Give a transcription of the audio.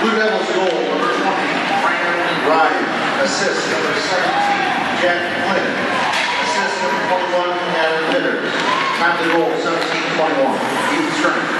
Blue Devils goal, number 20, Brandon Ryan. Assist, number 17, Jack Flynn. Assist, number 21, Adam Bitter. Time to goal, 17-21. Even strength.